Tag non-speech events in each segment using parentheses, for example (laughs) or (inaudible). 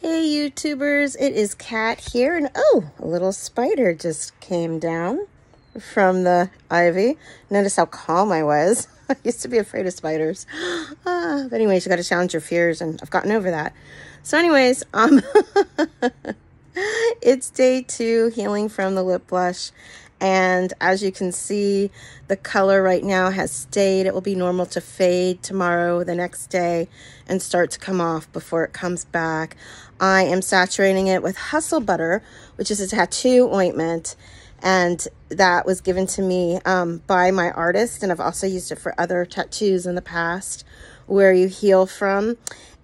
Hey YouTubers, it is Kat here and oh, a little spider just came down from the ivy. Notice how calm I was. (laughs) I used to be afraid of spiders. (gasps) Ah, but anyways, you got to challenge your fears and I've gotten over that. So anyways, um (laughs) it's day 2 healing from the lip blush and as you can see the color right now has stayed. It will be normal to fade tomorrow the next day and start to come off before it comes back. I am saturating it with hustle butter which is a tattoo ointment and that was given to me um, by my artist and I've also used it for other tattoos in the past where you heal from.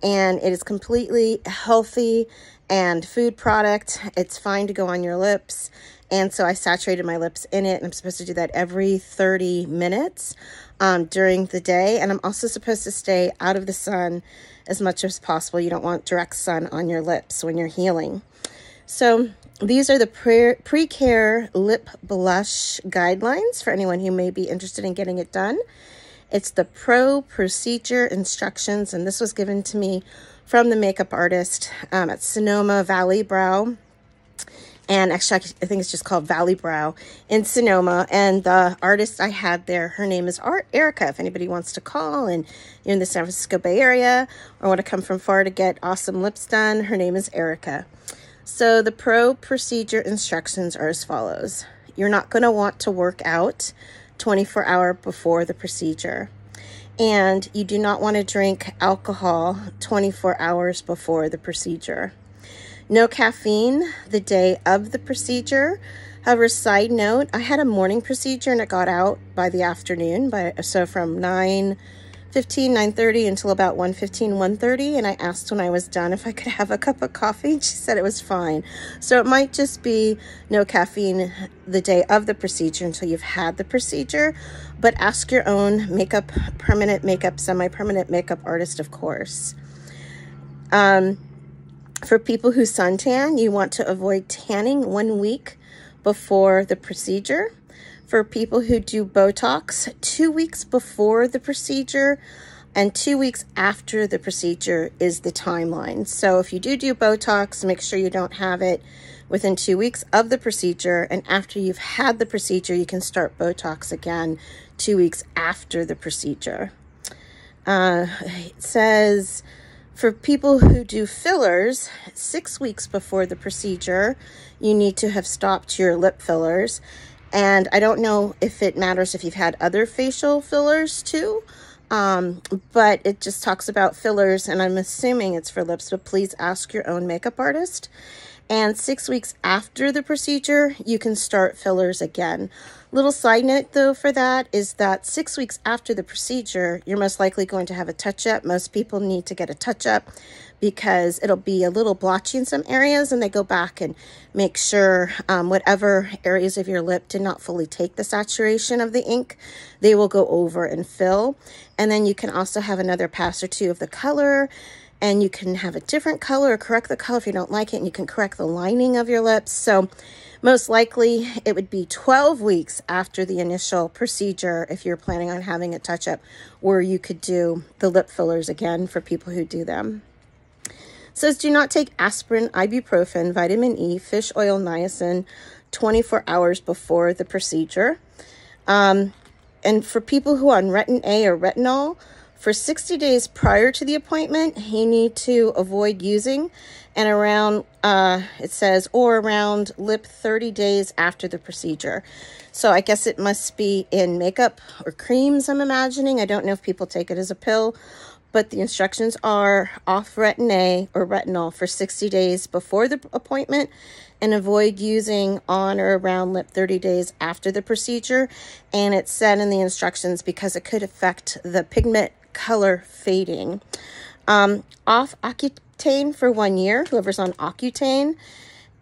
And it is completely healthy and food product. It's fine to go on your lips and so I saturated my lips in it. And I'm supposed to do that every 30 minutes um, during the day. And I'm also supposed to stay out of the sun as much as possible. You don't want direct sun on your lips when you're healing. So these are the pre-care lip blush guidelines for anyone who may be interested in getting it done. It's the pro procedure instructions, and this was given to me from the makeup artist um, at Sonoma Valley Brow and actually I think it's just called Valley Brow in Sonoma. And the artist I had there, her name is Art Erica. If anybody wants to call and you're in the San Francisco Bay Area or want to come from far to get awesome lips done, her name is Erica. So the pro procedure instructions are as follows. You're not going to want to work out 24 hour before the procedure. And you do not want to drink alcohol 24 hours before the procedure. No caffeine the day of the procedure. However, side note, I had a morning procedure and it got out by the afternoon. By, so from 9 15, 9.30 until about 1.15, 1.30. And I asked when I was done if I could have a cup of coffee. And (laughs) she said it was fine. So it might just be no caffeine the day of the procedure until you've had the procedure. But ask your own makeup, permanent makeup, semi-permanent makeup artist, of course. Um, for people who suntan, you want to avoid tanning one week before the procedure. For people who do Botox, two weeks before the procedure and two weeks after the procedure is the timeline. So if you do do Botox, make sure you don't have it within two weeks of the procedure. And after you've had the procedure, you can start Botox again two weeks after the procedure. Uh, it says for people who do fillers, six weeks before the procedure, you need to have stopped your lip fillers. And I don't know if it matters if you've had other facial fillers too, um, but it just talks about fillers, and I'm assuming it's for lips, but please ask your own makeup artist. And six weeks after the procedure, you can start fillers again. Little side note though for that is that six weeks after the procedure, you're most likely going to have a touch-up. Most people need to get a touch-up because it'll be a little blotchy in some areas and they go back and make sure um, whatever areas of your lip did not fully take the saturation of the ink, they will go over and fill. And then you can also have another pass or two of the color and you can have a different color or correct the color if you don't like it and you can correct the lining of your lips. So most likely it would be 12 weeks after the initial procedure if you're planning on having a touch up where you could do the lip fillers again for people who do them. It says do not take aspirin, ibuprofen, vitamin E, fish oil, niacin 24 hours before the procedure. Um, and for people who are on retin A or retinol, for 60 days prior to the appointment, you need to avoid using and around, uh, it says, or around lip 30 days after the procedure. So I guess it must be in makeup or creams, I'm imagining. I don't know if people take it as a pill, but the instructions are off retin A or retinol for 60 days before the appointment and avoid using on or around lip 30 days after the procedure. And it's said in the instructions because it could affect the pigment color fading. Um, off Accutane for one year, whoever's on Accutane.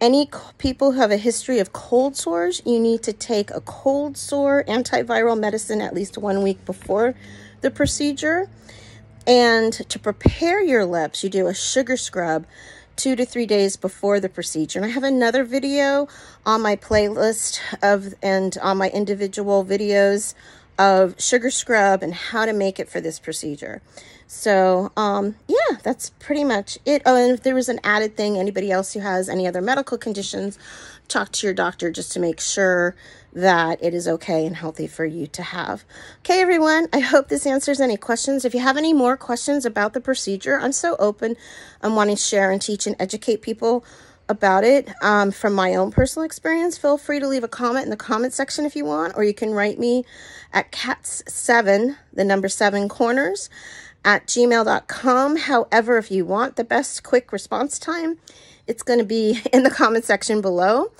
Any people who have a history of cold sores, you need to take a cold sore antiviral medicine at least one week before the procedure. And to prepare your lips, you do a sugar scrub two to three days before the procedure. And I have another video on my playlist of and on my individual videos of sugar scrub and how to make it for this procedure. So, um, yeah, that's pretty much it. Oh, and if there was an added thing, anybody else who has any other medical conditions, talk to your doctor just to make sure that it is okay and healthy for you to have. Okay, everyone, I hope this answers any questions. If you have any more questions about the procedure, I'm so open. I'm wanting to share and teach and educate people about it um, from my own personal experience. Feel free to leave a comment in the comment section if you want, or you can write me at kats7, the number seven corners, at gmail.com. However, if you want the best quick response time, it's going to be (laughs) in the comment section below.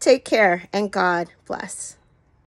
Take care and God bless.